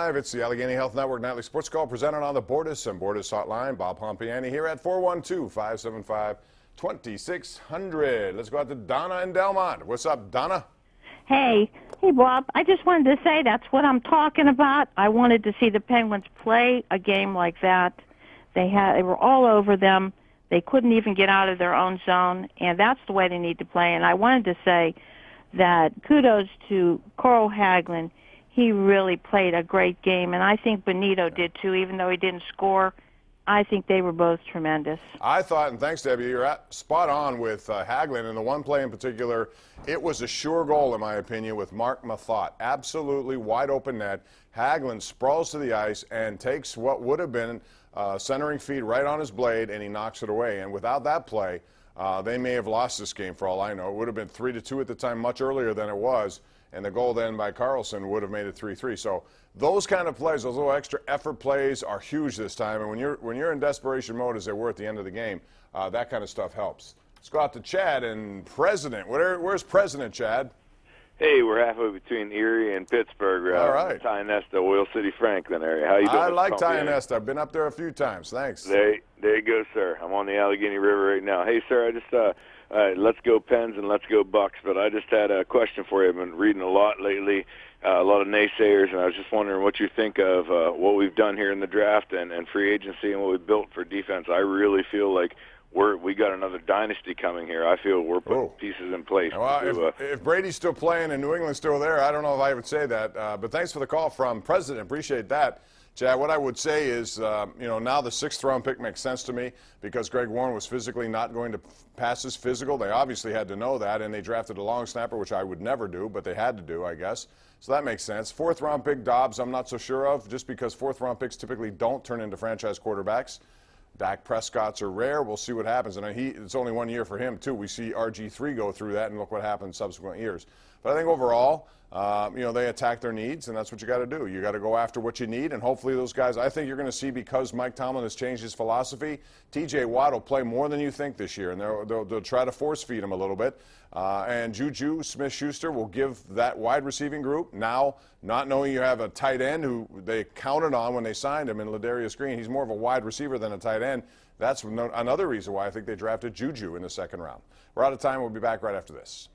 Live, it's the Allegheny Health Network Nightly Sports Call presented on the Bordas and Bordas Hotline. Bob Pompeani here at 412-575-2600. Let's go out to Donna in Delmont. What's up, Donna? Hey, hey, Bob. I just wanted to say that's what I'm talking about. I wanted to see the Penguins play a game like that. They had they were all over them. They couldn't even get out of their own zone, and that's the way they need to play. And I wanted to say that kudos to Carl Hagelin he really played a great game, and I think Bonino did too, even though he didn't score. I think they were both tremendous. I thought, and thanks, Debbie, you're at, spot on with uh, Hagelin. And the one play in particular, it was a sure goal, in my opinion, with Mark Methot. Absolutely wide open net. Hagelin sprawls to the ice and takes what would have been uh, centering feed right on his blade, and he knocks it away. And without that play, uh, they may have lost this game for all I know. It would have been 3 to 2 at the time, much earlier than it was and the goal then by Carlson would have made it 3-3. So those kind of plays, those little extra effort plays are huge this time. And when you're when you're in desperation mode, as they were at the end of the game, uh, that kind of stuff helps. Let's go out to Chad and President. Where, where's President Chad? Hey, we're halfway between Erie and Pittsburgh. Uh, All right. Tionesta, Oil City, Franklin area. How you doing? I like Tionesta. I've been up there a few times. Thanks. There, there you go, sir. I'm on the Allegheny River right now. Hey, sir, I just uh, uh, let's go Pens and let's go Bucks. But I just had a question for you. I've been reading a lot lately, uh, a lot of naysayers, and I was just wondering what you think of uh, what we've done here in the draft and, and free agency and what we've built for defense. I really feel like we're we got another dynasty coming here. I feel we're putting oh. pieces in place. Well, if, uh, if, Brady's still playing and New England's still there, I don't know if I would say that. Uh, but thanks for the call from President. Appreciate that. Chad, what I would say is, uh, you know, now the sixth round pick makes sense to me because Greg Warren was physically not going to pass his physical. They obviously had to know that, and they drafted a long snapper, which I would never do, but they had to do, I guess. So that makes sense. Fourth round pick Dobbs, I'm not so sure of, just because fourth round picks typically don't turn into franchise quarterbacks. Dak Prescott's are rare. We'll see what happens. And he, it's only one year for him, too. We see RG3 go through that, and look what happened subsequent years. But I think overall, uh, you know, they attack their needs, and that's what you got to do. You got to go after what you need, and hopefully those guys. I think you're going to see because Mike Tomlin has changed his philosophy. T.J. Watt will play more than you think this year, and they'll, they'll, they'll try to force feed him a little bit. Uh, and Juju Smith-Schuster will give that wide receiving group now, not knowing you have a tight end who they counted on when they signed him in Ladarius Green. He's more of a wide receiver than a tight end. That's another reason why I think they drafted Juju in the second round. We're out of time. We'll be back right after this.